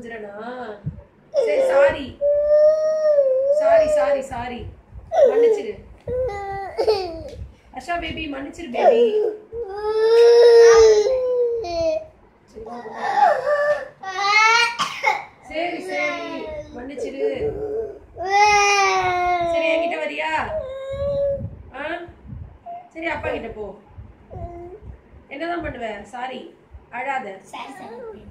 கொஞ்சறனா சரி sorry sorry sorry sorry மன்னிச்சிரு. Asha baby மன்னிச்சிரு பேபி சரி சரி. மன்னிச்சிரு. சரி என்கிட்ட வரியா? ஆ? சரி அப்பா கிட்ட போ. என்னதான் பண்ணுவேன் சாரி அழாத. Sorry sorry